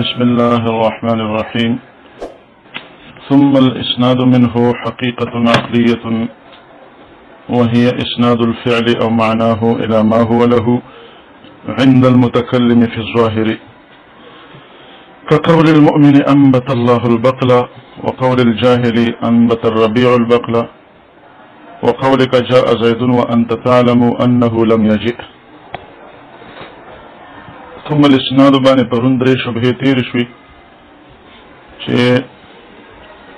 بسم الله الرحمن الرحيم ثم الإسناد منه حقيقة عقلية وهي إسناد الفعل أو معناه إلى ما هو له عند المتكلم في الظاهر كقول المؤمن أنبت الله البقلة وقول الجاهل أنبت الربيع البقلة وقولك جاء زيد وأنت تعلم أنه لم يجئ ثم الاسناد باندې پرون درې شبهې تیر شوې چې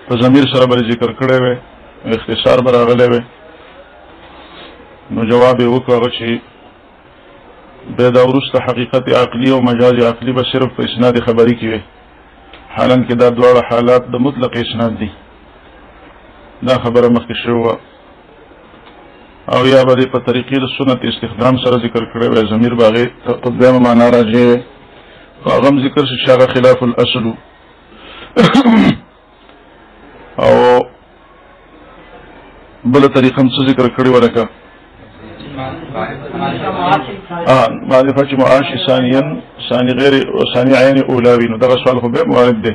په ضمیر سره به ذکر کړی وي اختصار به راغلی وي نو جواب یې وکړ هغه چې بیا دا وروسته حقیقت عقلي او مجاز عقلي به صرف په اسناد خبري کې وي حالانکه دا دواړه حالات د مطلق اسناد دي دا خبره مخکې شوې وه او یا به دې په طریقې د سنت استخدام سره ذکر کړی وای ضمیر به هغې ته په دویمه معنا راجع وی خو هغه هم ذکر شي چې هغه خلاف الاصل او بله طریقه هم څه ذکر کړې وه لکه معرفه چې معاشي ثانیا ثاني غیر ثاني عین اولاوي نو دغه سوال خو به موارد دی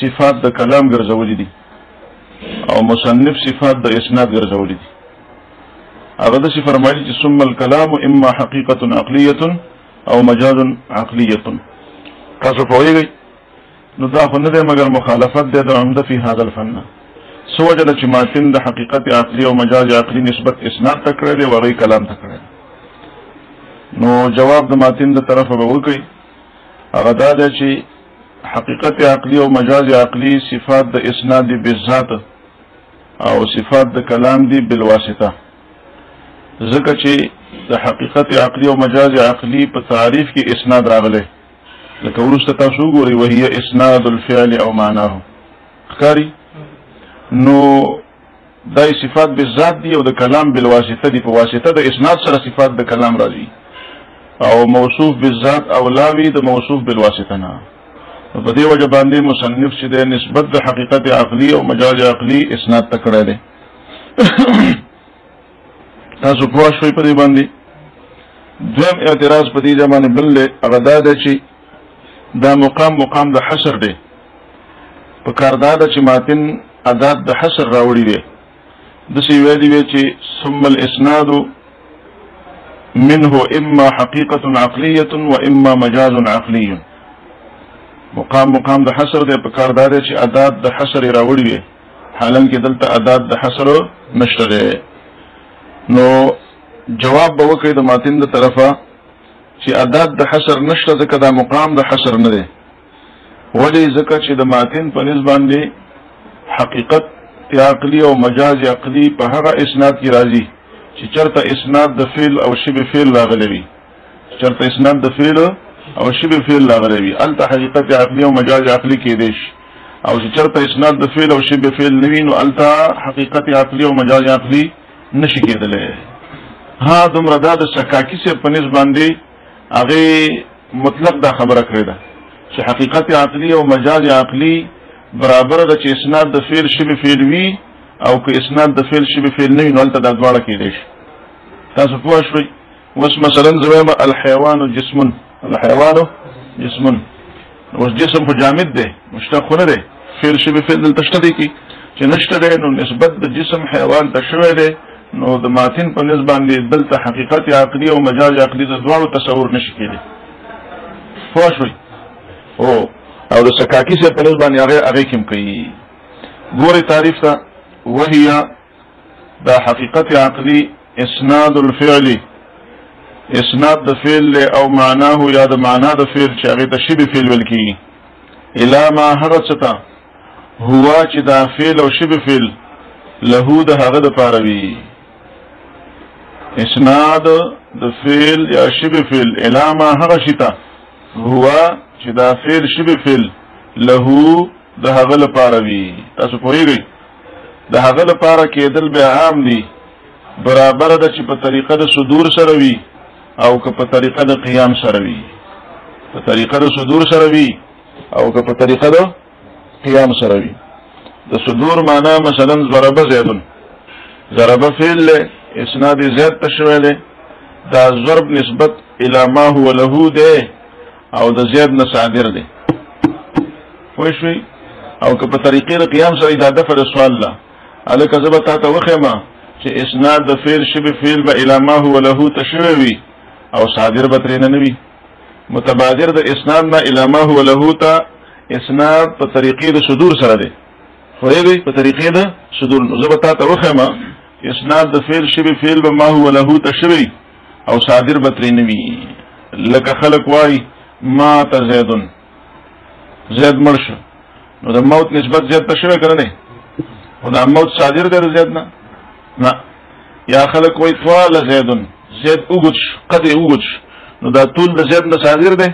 صفات د کلام ګرځولي دي او مصنف صفات د اسناد ګرځولي دي هغه د څه فرمایلی چې ثم الكلام اما حقیقت عقلیه او مجاز عقلیه تاسو په ویږئ نو دا خو نه دی مګر مخالفت دی د عمده فی هذا الفن سو وجه چې ماتن د حقیقت عقلی او مجاز عقلی نسبت اسناد ته کړی دی وغی کلام ته کړی نو جواب د ماتن د طرفه به وکړي هغه دا دی چې حقیقت عقلی او مجاز عقلی صفات د اسناد بالذات او صفات د کلام دی بالواسطه ځکه چې د حقیقت عقلی او مجاز عقلی په تعریف کې اسناد راغلی لکه ورسته تاسو ګوري وهي اسناد الفعل او معناه ښکاری نو دای صفات بالذات دي او د کلام بالواسطه دي په واسطه د اسناد سره صفات د کلام راځي او موصوف بالذات او لاوي د موصوف بالواسطه نه په دې وجه باندې مصنف چې د نسبت د حقیقت عقلی او مجاز عقلی اسناد تکړه دی تاسو پوه شئ په دې باندې دویم اعتراض په دې ځمانه بل هغه دا دی چې دا مقام مقام د حشر دی په کار دا ده چې ماتن عداد د حشر راوړي وي دسې ویلي وي چې ثم الاسناد منه اما حقيقه عقليه واما مجاز عقلي مقام مقام د حشر دی په کار دا ده چې عداد د حشر راوړي وي حالانکه دلته عداد د حشر نشته نو جواب به وکړي د ماتن د طرفه چې ادات د حصر نشته ځکه دا مقام د حصر نه دی ولی ځکه چې د ماتن په نسبت باندې حقیقت عقلی او مجاز عقلی په هغه اسناد کې راځي چې چرته اسناد د فعل او شبه فعل راغلی وي چرته اسناد د فعل او شبه فعل راغلی وي الته حقیقت عقلی او مجاز عقلی کې دي او چې چرته اسناد د فعل او شبه فعل نوي نو الته حقیقت عقلی او مجاز عقلی نشي کېدلی ها دومره دا د سکاکي صاحب په نسبت باندې هغه مطلق دا خبره کړې ده چې حقیقت عقلی او مجاز عقلی برابر ده چې اسناد د فعل شبه فعل وي او که اسناد د فعل شبه فعل نه وي نو هلته دا دواړه کېدای شي تاسو پوه شئ اوس مثلا زویم الحيوان جسم الحيوان جسم اوس جسم خو جامد دی مشتق نه دی فعل شبه فعل دلته شته دی کی چې نشته دی نو نسبت د جسم حیوان ته شوی دی نو د ماتن په نسبت باندې دلته حقیقت عقلی او مجاز عقلی د دواړو تصور نشي کېدی خو شوي او او د سکاکی سره په نسبت باندې هغه هغه کوم کوي ګوره تعریف ته وهیا دا حقیقت عقلی اسناد الفعل اسناد د فعل له او معناه یا د معنا د فعل چې هغه ته شبه فعل ویل کیږي الا ما هغه چتا هو چې دا فعل او شبه فعل له د هغه د پاره وی اسناد د فعل یا شبه فعل الا ما هغه شتا هو چې دا فعل شبه فعل له د هغه لپاره وي تاسو پوهیږئ د هغه لپاره کېدل به عام دي برابر ده چې په طریقه د صدور سره وي او که په طریقه د قیام سره وي په طریقه د صدور سره وي او که په طریقه د قیام سره وي د صدور معنا مثلا ضرب زید ضرب فعل له اسناد زید ته شوی دی دا ضرب نسبت الی ما هو له ده او د زید نه صادر دی پوه شوي او که په طریقې د قیام سره دا دفع د سوال ده هلکه زه به تا ته وښیم چې اسناد د فعل شبه فعل به الی ما هو له ته شوی وي او صادر به ترې نه وي متبادر د اسناد نه الی ما هو له ته اسناد په طریقې د صدور سره دی خو یې په طریقې د صدور زه به تا ته وښیم اسناد د فعل شبه فعل به ما هو له ته شوی او صادر به ترې نه وي لکه خلک وایي ما ته زیدن زید مړ شو نو د موت نسبت زید ته شوی کړی خو دا موت صادر دی زید نه نه یا خلک وایي طوال زیدن زید اوږد شو قد یې اوږد شو نو دا طول د زید نه صادر دی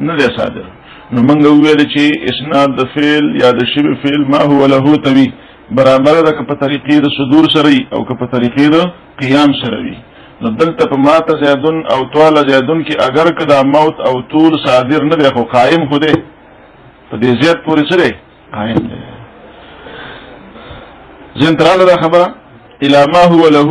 نه دی صادر نو موږ ویل چې اسناد د فعل یا د شبه فعل ما هو له توي برابر ده که په طریقې د صدور سره او که په طریقې د قیام سره وي نو دلته په ما ته زیادون او طول زیادون کې اگر که دا موت او طول صادر نه دی خو قائم خو دی په دې زیات پورې سره قائم دی زنتراله دا خبره الا ما هو له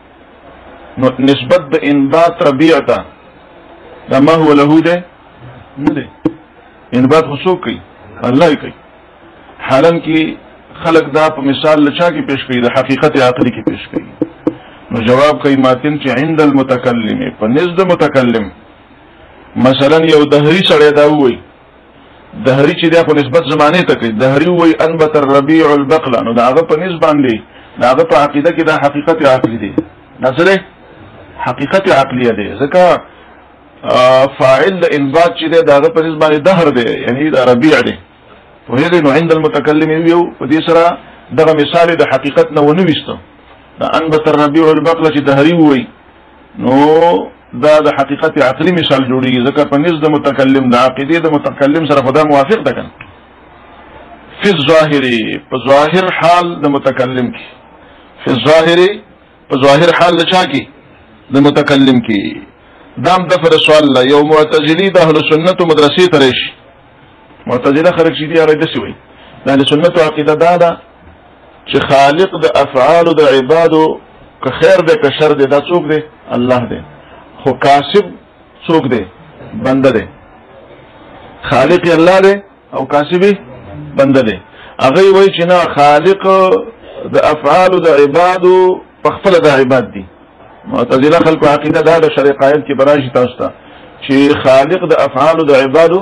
نو نسبت د انبات ربيع ته دا ما هو له ده نه ده انبات خو څوک کوي الله یې کوي حالان کې خلق دا په مثال لچا کې پیش کوي د حقیقت عقلی کې پیش کوي نو جواب کوي ماتن چې عند المتکلم په نزد متکلم مثلا یو دهری سړی دا وایي دهری چې دا خو نسبت زمانه ته کوي دهری وای انبت الربيع البقل نو دا هغه په نسبت باندې دا هغه په عقیده کې دا حقیقت عقلی دی نظر حقیقت عقلیه دی ځکه فاعل د انبات چې دا هغه په نسبت باندې دهر دی یعنی دا ربيع دی وهذا نو عند المتكلم یو په دې سره دغه مثال د حقیقت نه ونويستو دا انبت الربيع البقل چې دهری وای نو دا د حقیقت عقلی مثال جوړیږي ځکه په نس د متکلم د عقیده د متکلم سره خدا موافق ده کنه فی الظاهر په ظاهر حال د متکلم کې فی الظاهر په ظاهر حال د چا کې د متکلم کې دام د فر سوال لا یو معتزلی د اهل سنت مدرسې ترش معتزله خلک چې دی هغه دسی وي د اهل سنت عقیده دا ده چې خالق د افعال د عبادو که خیر دی که شر دی دا څوک دی الله دی خو کاسب څوک دی بنده دی خالق الله دی او کاسب بنده دی هغه وایي چې نه خالق د افعال د عبادو په خپل د عباد دي معتزله خلکو عقیده دا د شرع قائل کې براشي تاسو ته چې خالق د افعال د عبادو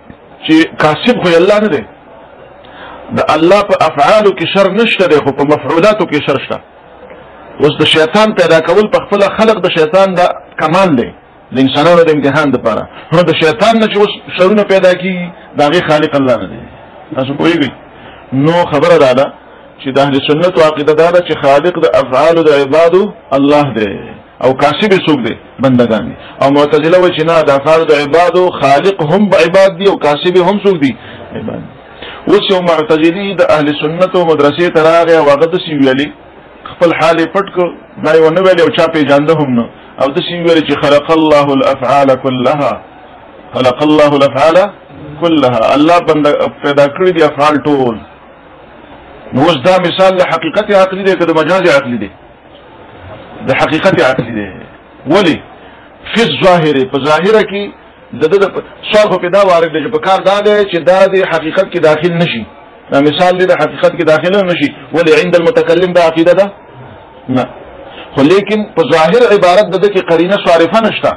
چې کاسب خو الله نه دی د الله په افعالو کې شر نشته دی خو په مفعولاتو کې شر شته اوس د شیطان پیدا کول په خپل خلق د شیطان د کمال دی د انسانانو د امتحان لپاره نو د شیطان نه چې اوس شرونه پیدا کی دا غي خالق الله نه دی تاسو پوهیږئ نو خبره ده دا چې د اهل سنت او عقیده دا چې خالق د افعال د عبادو الله دی او کاسب یې څوک دی؟ بندګان دي. او معتزله وایي چې نه د افعال د عبادو خالق هم عباد دي او کاسب یې هم څوک دي؟ عباد اوس یو معتزلي د اهل سنت او مدرسې ته راغی او هغه داسې ویلي خپل حال یې پټ کړ دا یې ونه ویلې او چا پېژانده هم نه او داسې ویلې چې خلق الله الافعال کلها خلق الله الافعال کلها الله پیدا کړی دي افعال ټول نو اوس دا مثال د حقیقت عقلي دی که د مجاز عقلي دی د حقیقت عقلی دی ولی فی الظاهر په ظاهره کې د د سوال په پیدا وارد دی په کار دا دی چې دا د حقیقت کې داخل نشي دا مثال دی د حقیقت کې داخل نشي ولی عند المتکلم دا عقیده ده نه خو لیکن په ظاهر عبارت د دې کې قرینه صارفه نشته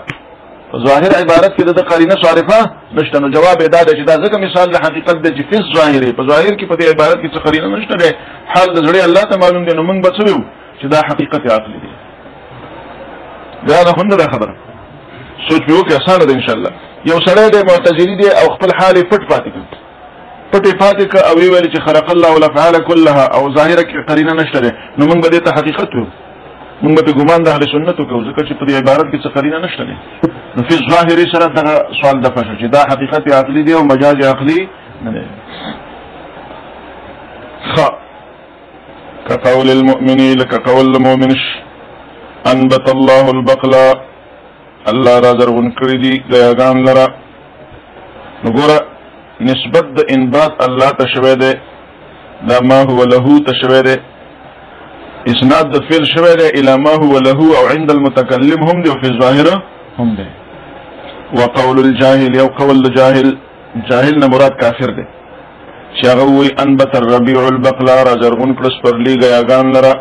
ظاهر عبارت کې د قرینه صارفه نشته نو جواب یې دا دی چې دا ځکه مثال د حقیقت دی چې فز ظاهر په ظاهر کې په دې عبارت کې څه قرینه نشته دی حال د زړه الله ته معلوم دی نو موږ بچو چې دا حقیقت عقلی دی دا نه خوند ده خبره سوچ یو کې اسانه ده ان شاء الله یو سره د معتزلی دی او خپل حال پټ پاتې کړ پټ پاتې ک او ویل چې خلق الله الافعال كلها او ظاهر کې قرینه نشته نو موږ به دې ته حقیقت وو موږ په ګمان د اهل سنت کو ځکه چې په دې عبارت کې څه قرینه نشته نه نو په ظاهري سره دا سوال د پښه چې دا حقیقت عقلی دی او مجاز عقلی نه دی خ كقول المؤمن لك قول المؤمن انبت الله البقلا الله را زرغون کړی دی د یاګان لره نو ګوره نسبت د انبات الله ته شوی دی دا ما هو له ته شوی دی اسناد د فعل شوی دی الی ما هو له او عند المتکلم هم دی او فی ظاهره هم دی وقول الجاهل یو قول الجاهل جاهل نه مراد کافر دی چې هغه وی انبت الربيع البقلا را زرغون کړس پر لیګا یاګان لره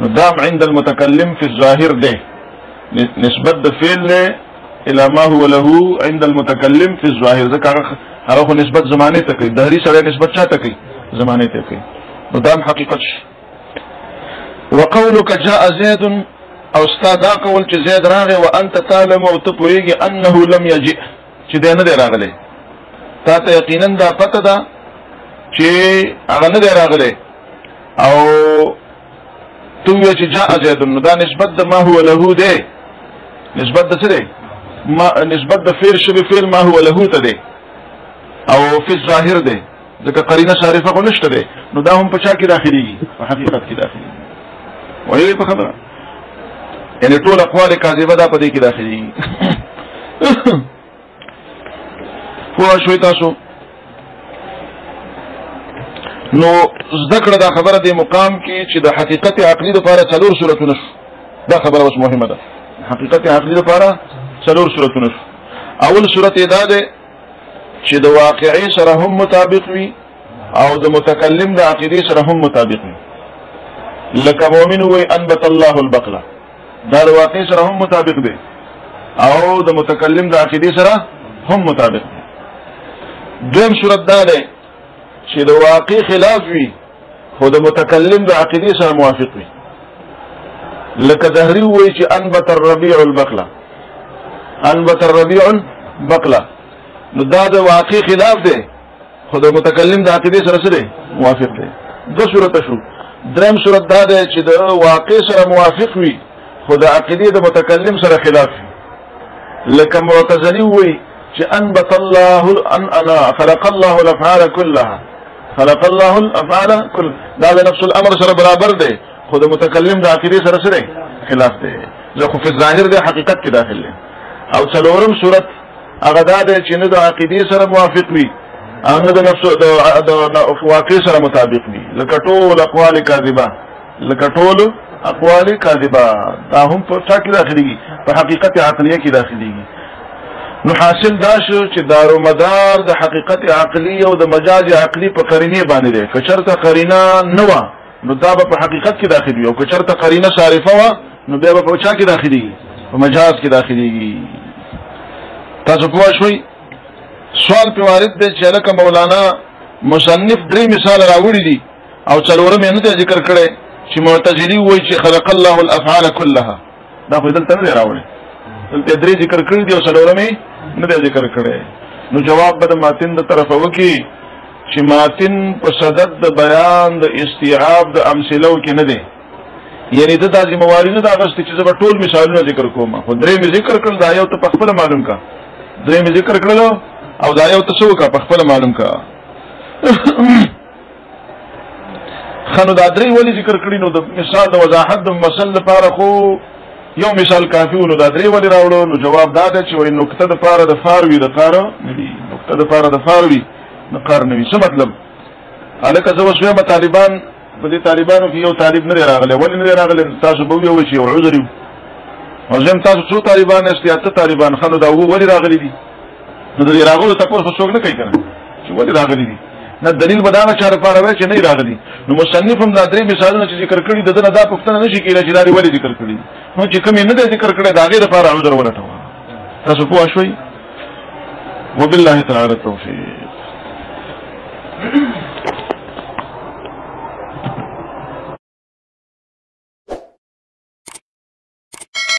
نو دا عند المتکلم فی الظاهر دی نسبت د فعل دی الا ما هو له عند المتکلم فی الظاهر ځکه هغه خو نسبت زمانه ته کوي دهری سره نسبت چاته کوي زمانه ته کوي نو دا حقیقت شي وقولك جاء زيد او ستا دا قول چې زید راغی او انت تعلم او ته پوهیږي انه لم یجئ چې دا نه دی راغلی تا ته یقینا دا پته ده چې هغه نه دی راغلی او تو وی چې جاء زید نو دا نسبت د ما هو له ده نسبت د څه ده ما نسبت د فعل شبه فعل ما هو له ته ده او فی الظاهر ده ځکه قرینه صارفه خو نشته ده نو دا هم په چا کې داخليږي په حقیقت کې داخلي وایي په خبره یعنی ټول اقوال کاذبه دا په دې کې داخليږي پوه شوي تاسو نو ذکر دا خبره د مقام کې چې د حقیقت عقلی لپاره څلور صورتونه شو دا خبره اوس مهمه ده حقیقت عقلی لپاره څلور صورتونه شو اول صورت دا ده چې د واقعي سره هم مطابق وي او د متکلم د عقیده سره هم مطابق وي لکه مؤمن وي انبت الله البقله دا د واقع سره هم مطابق دی او د متکلم د عقیده سره هم مطابق دی دویم صورت دا دی چې د واقع خلاف وي خو د متکلم د عقیده سره موافق وي لکه دهری وایي چې انبت الربيع البقله انبت الربيع البقله نو دا د واقع خلاف دی خو د متکلم د عقیده سره سره موافق دی دو صورت شو درم صورت دا دی چې د واقع سره موافق وي خو د عقیده د متکلم سره خلاف لکه معتزلی وي چې انبت الله ان انا خلق الله الافعال كلها خلق الله الافعال كل دا د نفس الامر سره برابر دی خو د متکلم د عقیده سره سره خلاف دی زه خو په ظاهر د حقیقت کې داخل او څلورم صورت هغه دا دی چې نه د عقیدې سره موافق وي او نه د نفس د واقع سره مطابق وي لکه ټول اقوال کاذبه لکه ټول اقوال کاذبه دا هم په څه کې داخليږي په حقیقت عقلیه کې داخليږي نو حاصل دا شو چې دارو مدار د حقیقت عقلی او د مجاز عقلی په قرینه باندې ده کچرته قرینه نه و نو دا به په حقیقت کې داخل وي او که چرته قرینه صارفه وه نو بیا به په چا کې داخلېږي په مجاز کې داخلېږي تاسو پوه شئ سوال په وارد دی چې لکه مولانا مصنف درې مثال راوړي دي او څلورم یې نه ذکر کړي چې معتزلي وایي چې خلق الله الافعال كلها دا خو دلته نه راوړي دلته درې ذکر کړي دي او څلورم یې نه ذکر کړي نو جواب به د ماتین د طرفه وکي چې ماتن په صدد د بیان د استیعاب د امثلو کې نه دی یعنی د داسې موارینو د اغست چې زه ټول مثالونه ذکر کوم خو درې می ذکر کړل دا یو ته په خپل معلوم کا درې می ذکر کړل او دا یو ته څو کا په خپل معلوم کا خنو دا درې ولی ذکر کړی نو د مثال د وضاحت د مسل لپاره خو یو مثال کافی ونو دا درې ولی راوړو نو جواب دا دی چې وای نقطه د پاره د فاروی د قاره نقطه د پاره د فاروی نه کار نه وي څه مطلب الکه زه وسویم طالبان په دې طالبانو کې یو طالب نه راغلی ولې نه راغلی تاسو به ویو چې یو عذر یو ځم تاسو څو طالبان استي اته طالبان خنو دا وو ولې راغلي دي نو دې راغلو تاسو خو څوک نه کوي کنه چې ولې راغلي دي نه دلیل بدانه چا لپاره وای چې نه راغلي نو مصنف هم دا درې مثالونه چې ذکر کړي دغه دا پښتنه نشي کېږي چې دا ولې ذکر کړي نو چې کوم نه ذکر کړي دا غیر لپاره عذر ولټوه تاسو پوه شئ وبالله تعالی التوفیق